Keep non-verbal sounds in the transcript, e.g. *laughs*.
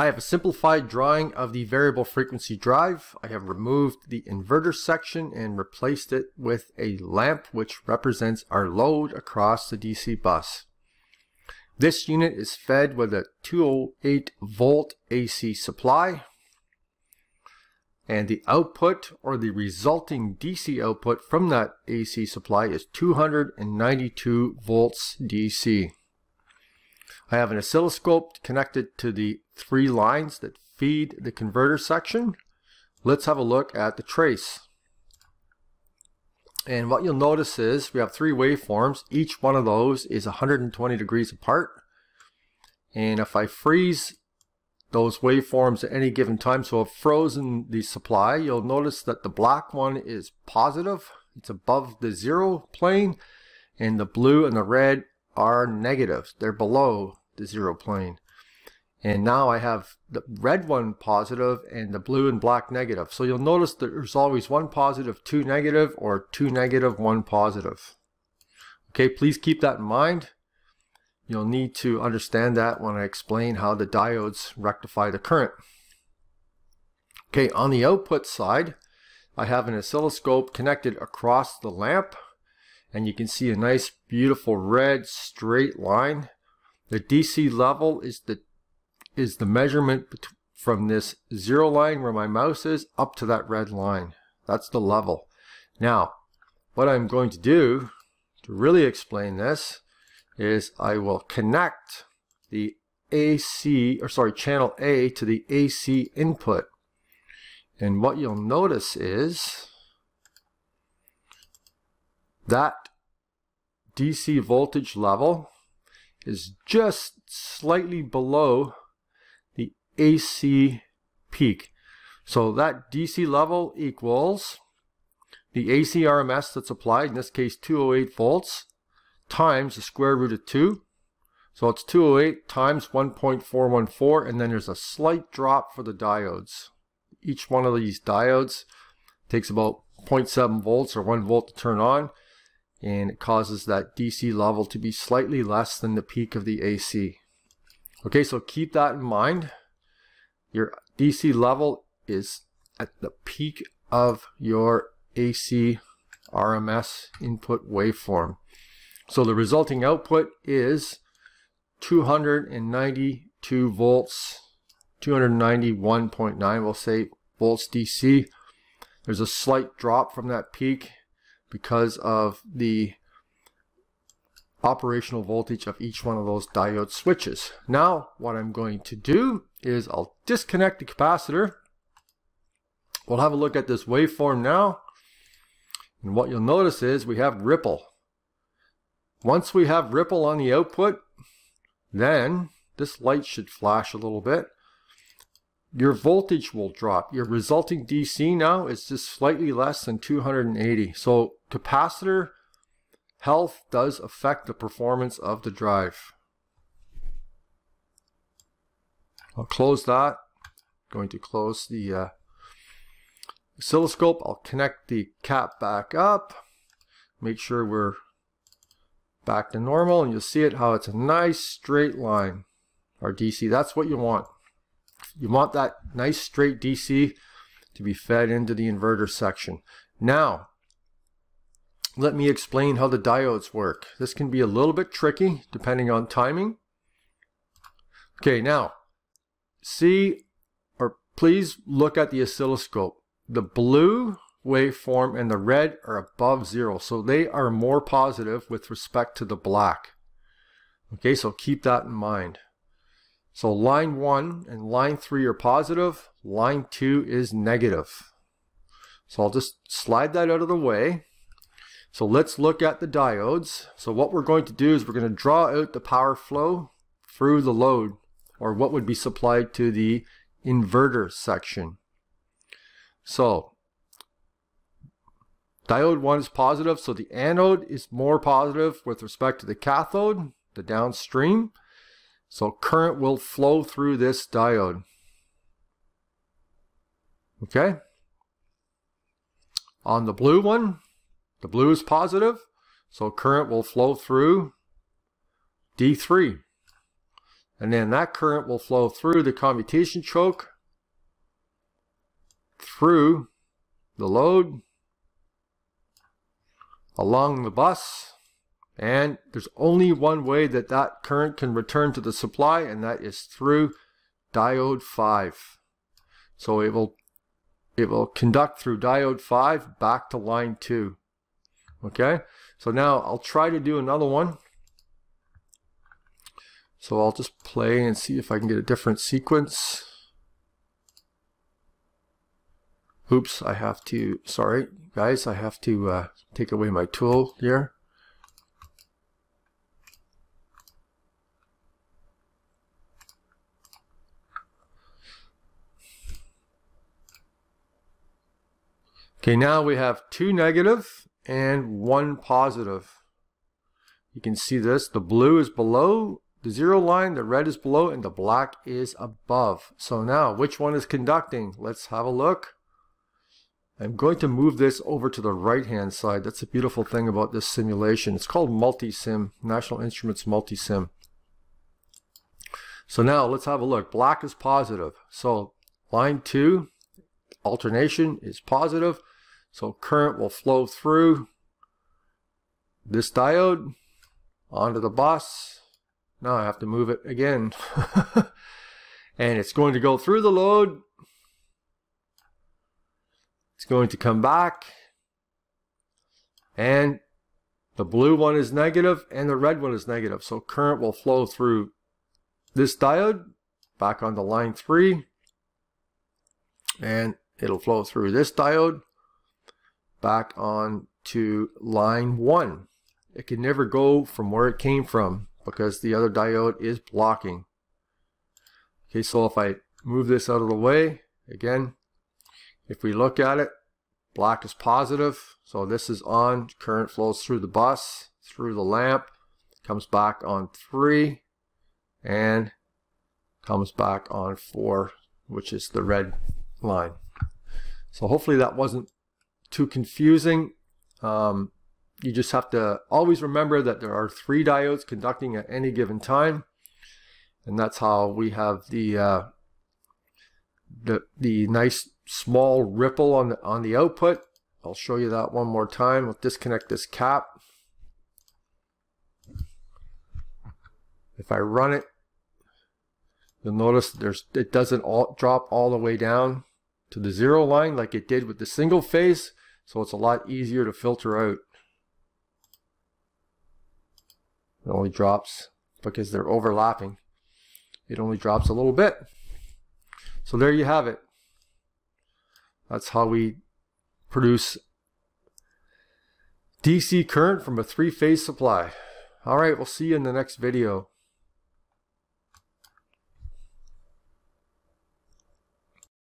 I have a simplified drawing of the variable frequency drive. I have removed the inverter section and replaced it with a lamp which represents our load across the DC bus. This unit is fed with a 208 volt AC supply and the output or the resulting DC output from that AC supply is 292 volts DC. I have an oscilloscope connected to the three lines that feed the converter section. Let's have a look at the trace. And what you'll notice is we have three waveforms. Each one of those is 120 degrees apart. And if I freeze those waveforms at any given time, so I've frozen the supply, you'll notice that the black one is positive. It's above the zero plane. And the blue and the red are negative. They're below the zero plane. And now I have the red one positive and the blue and black negative. So you'll notice that there's always one positive, two negative, or two negative, one positive. Okay, please keep that in mind. You'll need to understand that when I explain how the diodes rectify the current. Okay, on the output side, I have an oscilloscope connected across the lamp and you can see a nice beautiful red straight line the DC level is the is the measurement from this zero line where my mouse is up to that red line. That's the level. Now, what I'm going to do to really explain this is I will connect the AC, or sorry, channel A to the AC input. And what you'll notice is that DC voltage level is just slightly below the AC peak. So that DC level equals the AC RMS that's applied, in this case 208 volts, times the square root of 2. So it's 208 times 1.414, and then there's a slight drop for the diodes. Each one of these diodes takes about 0.7 volts or 1 volt to turn on and it causes that DC level to be slightly less than the peak of the AC. Okay, so keep that in mind. Your DC level is at the peak of your AC RMS input waveform. So the resulting output is 292 volts, 291.9 we'll say volts DC. There's a slight drop from that peak because of the operational voltage of each one of those diode switches. Now what I'm going to do is I'll disconnect the capacitor. We'll have a look at this waveform now. And what you'll notice is we have ripple. Once we have ripple on the output, then this light should flash a little bit your voltage will drop. Your resulting DC now is just slightly less than 280. So capacitor health does affect the performance of the drive. I'll close that. Going to close the uh, oscilloscope. I'll connect the cap back up. Make sure we're back to normal and you'll see it how it's a nice straight line. Our DC, that's what you want. You want that nice straight DC to be fed into the inverter section. Now, let me explain how the diodes work. This can be a little bit tricky depending on timing. Okay, now, see, or please look at the oscilloscope. The blue waveform and the red are above zero, so they are more positive with respect to the black. Okay, so keep that in mind. So line 1 and line 3 are positive, line 2 is negative. So I'll just slide that out of the way. So let's look at the diodes. So what we're going to do is we're going to draw out the power flow through the load, or what would be supplied to the inverter section. So diode 1 is positive, so the anode is more positive with respect to the cathode, the downstream. So current will flow through this diode. Okay. On the blue one, the blue is positive, so current will flow through D3. And then that current will flow through the commutation choke, through the load, along the bus, and there's only one way that that current can return to the supply, and that is through diode 5. So it will it will conduct through diode 5 back to line 2. Okay, so now I'll try to do another one. So I'll just play and see if I can get a different sequence. Oops, I have to, sorry guys, I have to uh, take away my tool here. Okay, now we have two negative and one positive. You can see this, the blue is below the zero line, the red is below, and the black is above. So now, which one is conducting? Let's have a look. I'm going to move this over to the right hand side. That's a beautiful thing about this simulation. It's called Multisim, National Instruments Multisim. So now let's have a look. Black is positive. So line 2, alternation is positive. So current will flow through this diode onto the bus. Now I have to move it again. *laughs* and it's going to go through the load. It's going to come back. And the blue one is negative and the red one is negative. So current will flow through this diode back onto line 3. And it'll flow through this diode back on to line 1. It can never go from where it came from because the other diode is blocking. Okay, so if I move this out of the way, again, if we look at it, black is positive, so this is on, current flows through the bus, through the lamp, comes back on 3, and comes back on 4, which is the red line. So hopefully that wasn't too confusing. Um, you just have to always remember that there are three diodes conducting at any given time. And that's how we have the uh, the the nice small ripple on the on the output. I'll show you that one more time. We'll disconnect this cap. If I run it, you'll notice there's it doesn't all drop all the way down to the zero line like it did with the single phase. So it's a lot easier to filter out. It only drops because they're overlapping. It only drops a little bit. So there you have it. That's how we produce DC current from a three-phase supply. All right, we'll see you in the next video.